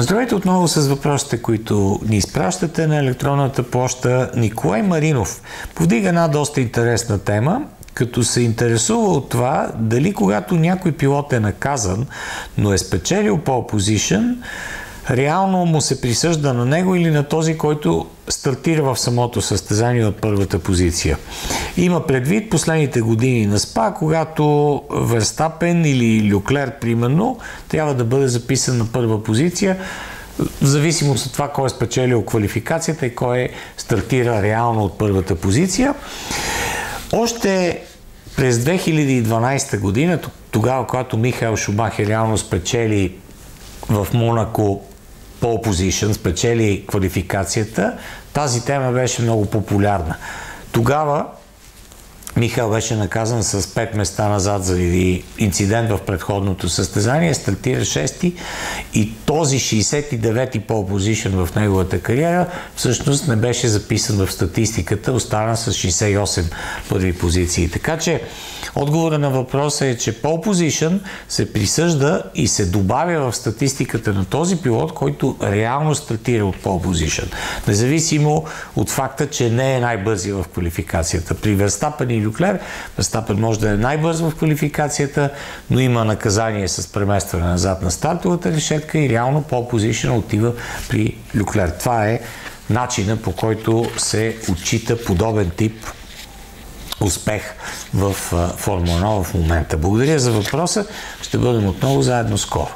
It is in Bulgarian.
Здравейте отново с въпросите, които ни изпращате на електронната поща. Николай Маринов повдига една доста интересна тема, като се интересува от това дали когато някой пилот е наказан, но е спечелил по position, реално му се присъжда на него или на този, който стартира в самото състезание от първата позиция. Има предвид последните години на СПА, когато Верстапен или Люклер, примерно, трябва да бъде записан на първа позиция, в зависимост от това кой е спечелил квалификацията и кой е стартира реално от първата позиция. Още през 2012 година, тогава, когато Михаил Шумахер реално спечели в Монако пол позишън, спечели квалификацията, тази тема беше много популярна. Тогава Михаил беше наказан с 5 места назад заради инцидент в предходното състезание, стартира 6 и този 69-ти пол позишън в неговата кариера всъщност не беше записан в статистиката, остана с 68 първи позиции. Така че отговора на въпроса е, че пол позишън се присъжда и се добавя в статистиката на този пилот, който реално стартира от пол позишън. Независимо от факта, че не е най-бързи в квалификацията. При Верстапен и Люклер, Верстапен може да е най-бърз в квалификацията, но има наказание с преместване назад на стартовата решетка и реално пол позишън отива при Люклер. Това е начина по който се отчита подобен тип успех в Формула 1 в момента. Благодаря за въпроса. Ще бъдем отново заедно скоро.